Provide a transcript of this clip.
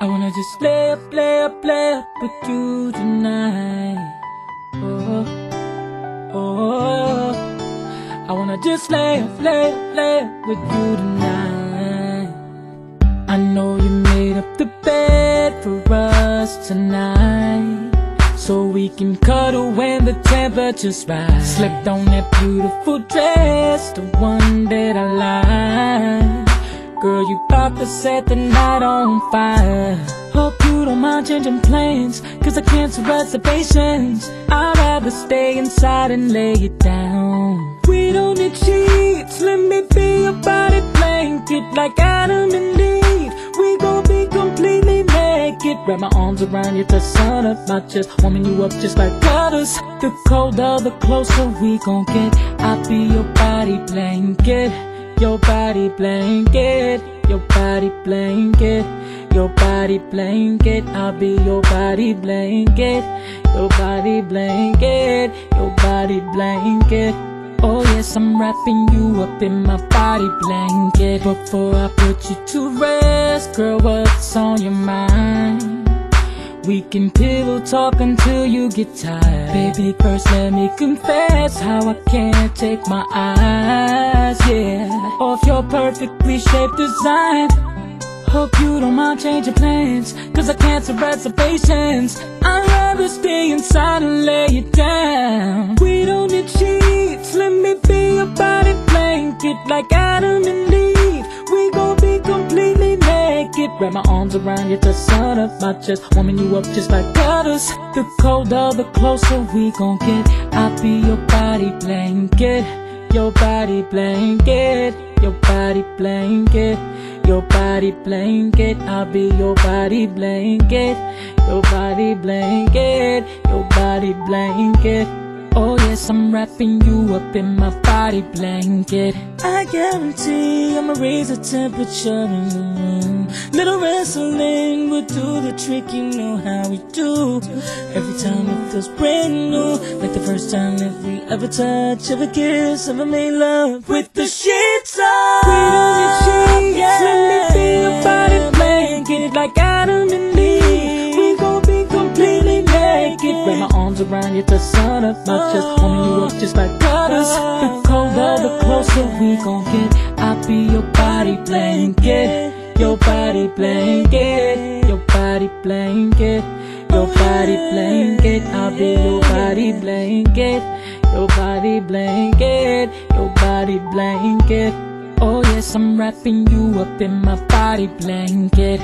I wanna just lay up, lay up, lay up with you tonight. Oh, oh. I wanna just lay up, lay up, lay up with you tonight. I know you made up the bed for us tonight. So we can cuddle when the temperature's right. Slipped on that beautiful dress, the one that I like. Girl, you about to set the night on fire. Hope you don't mind changing plans, cause I cancel reservations. I'd rather stay inside and lay it down. We don't need sheets, let me be your body blanket like Adam and Eve. We gon' be completely naked. Wrap my arms around you, the sun up my chest, warming you up just like butters. The colder, the closer we gon' get. I'll be your body blanket. Your body blanket, body blanket, your body blanket. I'll be your body blanket, your body blanket, your body blanket. Oh yes, I'm wrapping you up in my body blanket. Before I put you to rest, girl, what's on your mind? We can pillow talk until you get tired. Baby, first let me confess how I can't take my eyes, yeah, off your perfectly shaped design. Hope you don't mind changing plans, cause I cancel reservations. I'd rather stay inside and lay it down. Wrap my arms around you, the sun up my chest, warming you up just like butters. The colder, the closer we gon' get. I'll be your body blanket, your body blanket, your body blanket, your body blanket. I'll be your body blanket, your body blanket, your body blanket. Oh yes, I'm wrapping you up in my body blanket. I guarantee I'ma raise the temperature in the room. Little wrestling will do the trick, you know how we do. Every time it feels brand new, like the first time that we ever touch, ever kiss, ever made love with the sheets on. We don't need sheets, let me be your body blanket like Adam and Eve. We gon' be completely naked. Wrap my arms around you, the sun up my chest, warming you up just like butters. The oh. colder, the closer we gon' get. I'll be your body blanket, your blanket, your body blanket, your body blanket. I'll be your body blanket, your body blanket, your body blanket. Oh yes, I'm wrapping you up in my body blanket.